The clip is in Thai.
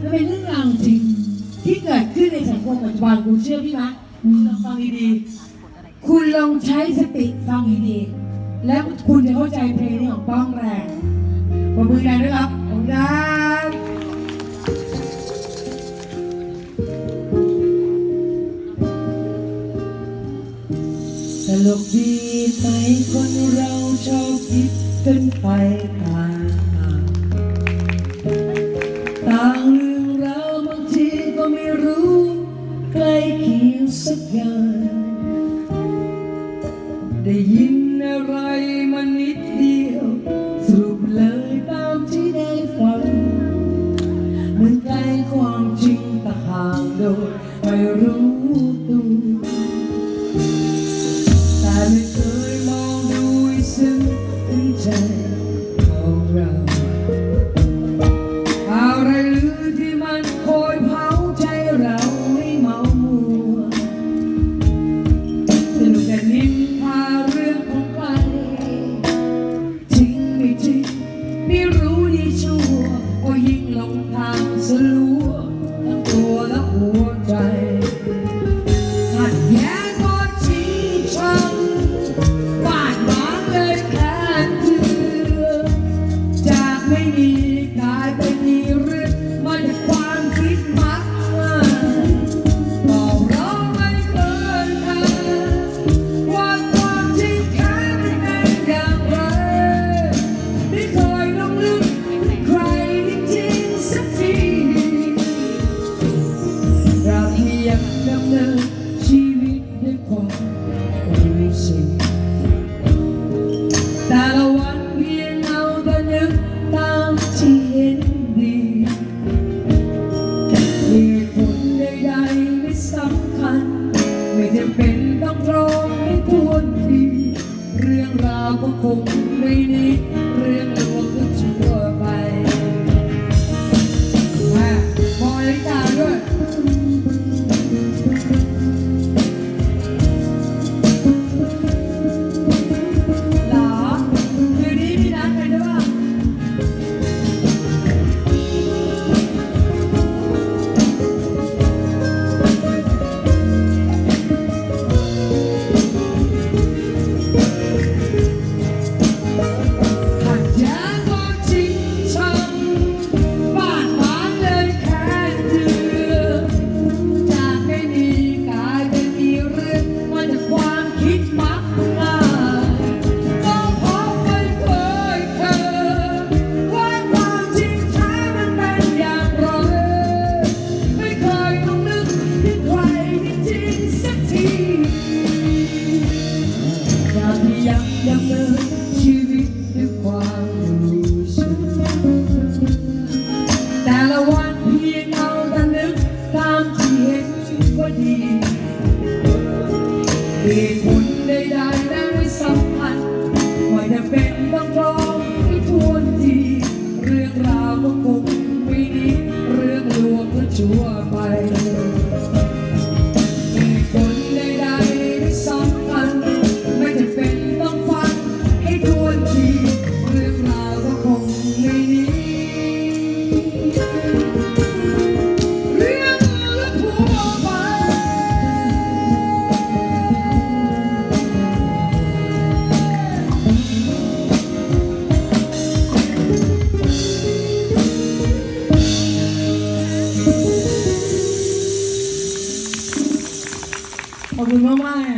มันเป็นเรื่องราวจริงที่เกิดขึ้นในสังคมปัจจุบันคุณเชื่อพี่ไหมลองฟังดีๆคุณลองใช้สติฟังดีๆแล้วคุณจะเข้าใจเพลงนี้ของป้องแรงปรบมือดังด้วยครับขอบคุณครับตลกดีไหมคนเราชอบคิดกันไปตา ได้ยินอะไรมันนิดเดียวสรุปเลยตามที่ได้ฟังเหมือนใกล้ความจริงแต่ห่างโดยไม่รู้ตัวแต่ไม่เคยมองดูให้ซึ้งถึงใจของเรา หัวใจ เราที่ยังดำเนิน เหตุผลไดๆนั้นไม่สำคัญไม่จำเป็นต้องรองให้ทวนที เรื่องราวก็คงไม่ดีเรื่องลวงและชั่วไป คุณมากมากๆ